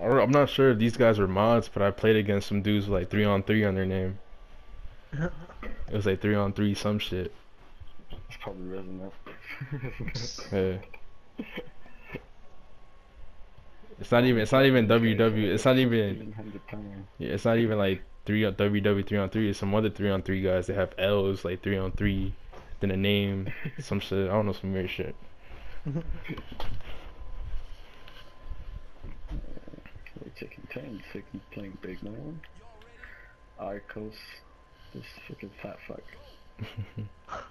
Or I'm not sure if these guys were mods, but I played against some dudes with like three on three on their name. It was like three on three some shit. It's probably resonant. Yeah. It's not even. It's not even WW. It's not even. Yeah, it's not even like three on WW three on three. It's some other three on three guys that have L's like three on three, then a name, some shit. I don't know some weird shit. We're taking turns, taking playing big man. Arcos, this fucking fat fuck.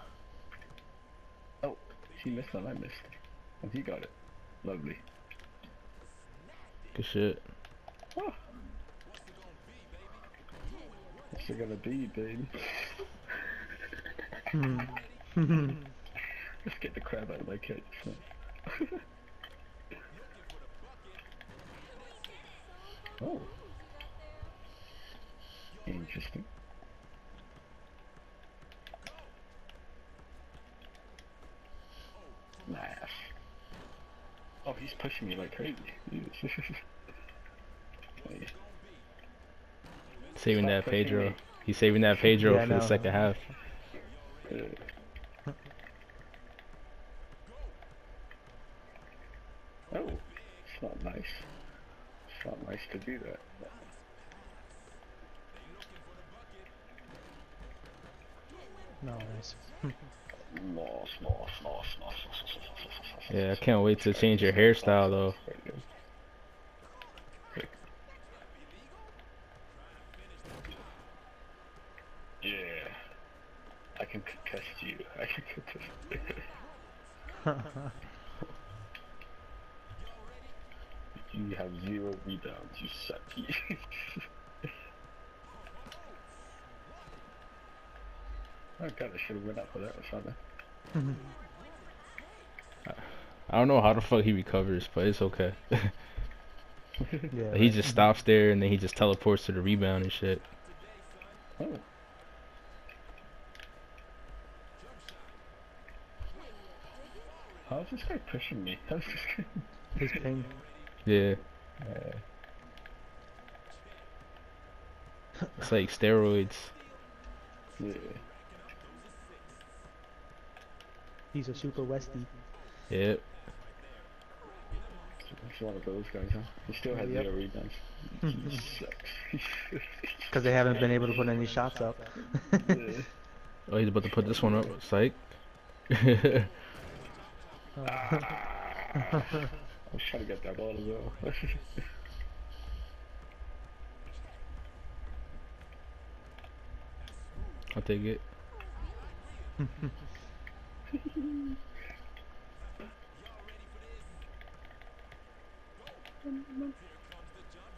oh, he missed and I missed. And he got it. Lovely. Good shit. Oh. What's it gonna be, baby? Hmm. Let's get the crab out of my cage. oh. Interesting. Nice. Oh, he's pushing me like crazy. Saving that Pedro. He's saving that Pedro Yeah, for the second half. Oh, it's not nice. It's not nice to do that. No, nice. yeah, I can't wait to change your hairstyle though. Yeah, I can contest you. I can contest. rebounds, you suck. god, I should have went up for that or something. I don't know how the fuck he recovers, but it's okay. yeah. he just stops there and then he just teleports to the rebound and shit. Oh. How's this guy pushing me? How's this guy? His ping. Yeah, Uh, it's like steroids. yeah. He's a super Westie. Yep. He's one of those guys, huh? He still has Yep. zero rebounds. He. Because they haven't been able to put any shots up. Yeah. Oh, he's about to put this one up. Psych. I was trying to get that ball as well. I'll take it.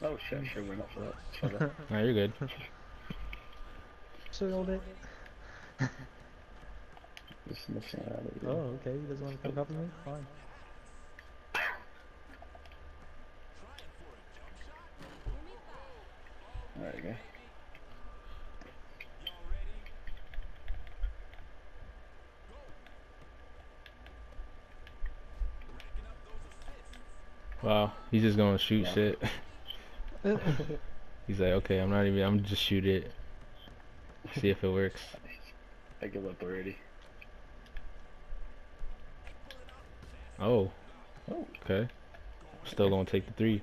oh shit, I should have went up for that. Sorry. Nah, you're good. Soiled it. Just missing out of it. Oh, okay. He doesn't want to come help me? Fine. There you go. Wow, he's just gonna shoot Yeah. shit. He's like, okay, I'm not even. I'm just shoot it. See if it works. I give up already. Oh, Oh. okay. Still gonna take the three.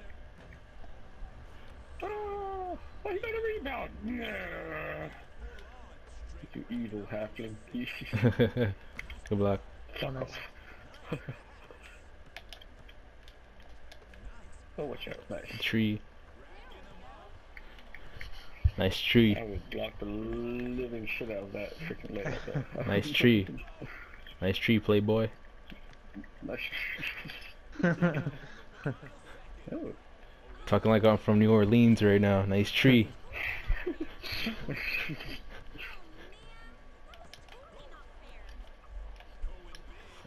Oh, oh, he got a rebound. Yeah. You evil halfling. Good luck. Oh, nice. oh, watch out. Nice. Tree. Nice tree. I would block the living shit out of that freaking leg. right. Nice tree. Nice tree, playboy. nice. oh. Talking like I'm from New Orleans right now. Nice tree.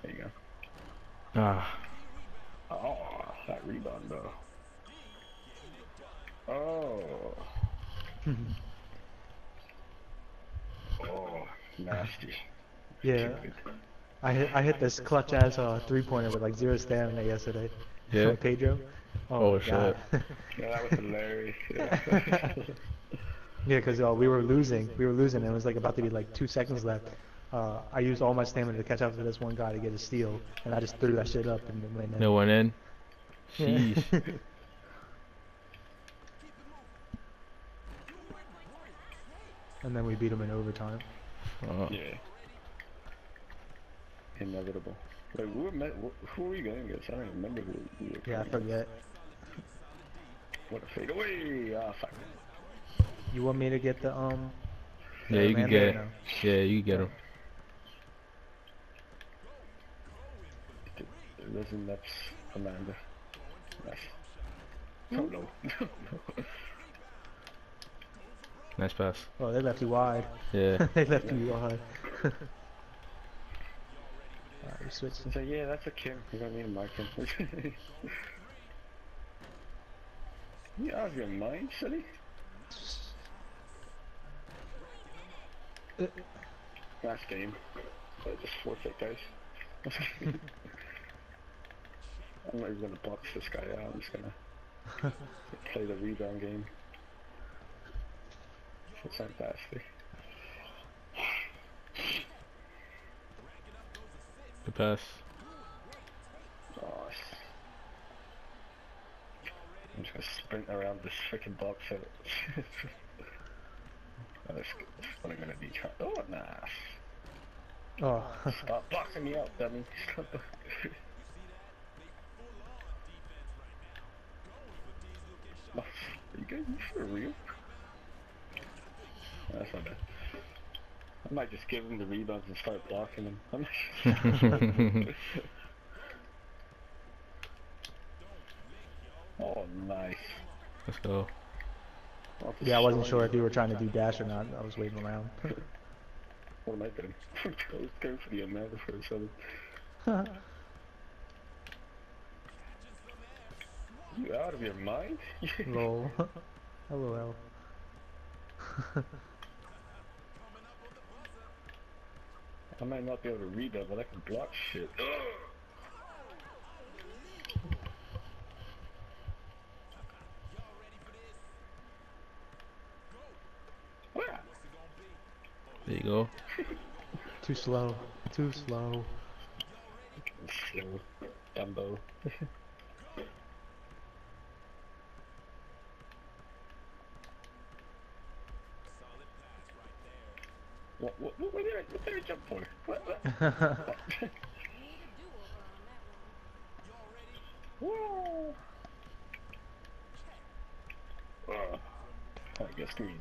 There you go. Ah, Oh, that rebound though. Oh. oh, nasty. Yeah. I hit I hit this clutch ass uh, three pointer with like zero stamina yesterday. yeah. From Pedro. Oh, my shit. Yeah, that was hilarious. Yeah. Yeah, because uh, we were losing. We were losing. And it was like about to be like two seconds left. Uh, I used all my stamina to catch up to this one guy to get a steal, and I just threw that shit up and it went in. No one in. Yeah. Sheesh. and then we beat him in overtime. Oh. yeah. Inevitable. Like, who, are met, wh- who were we going against? I don't even remember who we were Yeah, I playing forget. What a fade away! Ah, fuck. You want me to get the um? Yeah, you can Amanda or get. no? Yeah, you can get him. Listen, that's Amanda. Nice. Oh no. Nice pass. Oh, they left you wide. Yeah. they left you wide. Switched. so yeah, that's a Kim. You don't need mark him. you out of your mind, silly? Uh, Last game. I just forfeit, guys. I'm not even gonna box this guy out. I'm just gonna play the rebound game. It's fantastic. Good pass. S- I'm just gonna sprint around this freaking box out. Oh, that's, that's what I'm gonna be trying. Oh, nah. Oh, Stop boxing me out, dummy. Stop. Are you guys for real? That's not bad. I might just give him the rebounds and start blocking him. I'm not oh, nice. Let's go. I'll yeah, I wasn't sure if you were trying to do dash or not. I was waiting around. What am I doing? I was going for the Amanda for a second. You out of your mind? Lol. LOL. I might not be able to read that, but I can block shit. Wow. There you go. Too slow. Too slow. Slow. Dumbo. What, what, what, what, did I, what did I jump for? What, what? Whoa! Oh, I guess green.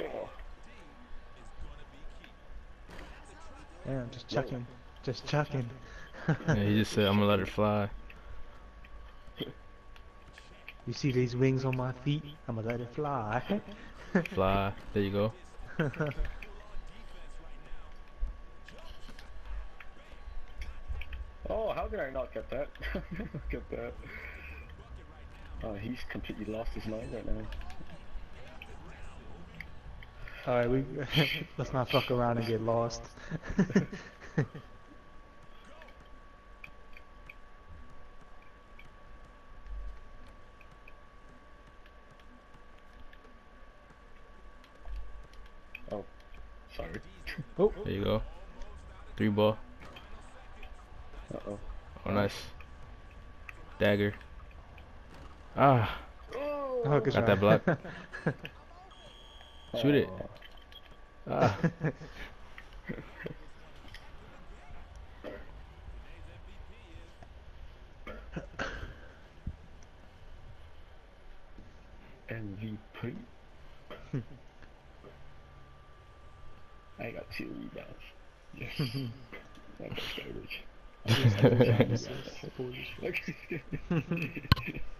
Oh, Damn, just chucking. Just chucking. Yeah, he just said, I'm gonna let it fly. You see these wings on my feet? I'ma let it fly. Fly. There you go. oh, how did I not get that? get that. Oh, he's completely lost his mind right now. Alright, we let's not fuck around and get lost. Oh, sorry. Oh, There you go. Three ball. Uh oh. Oh, nice. Dagger. Ah. oh, good Got shot. that block. Shoot it. Oh. Ah. MVP. I got two rebounds. Yes. that garbage. Look.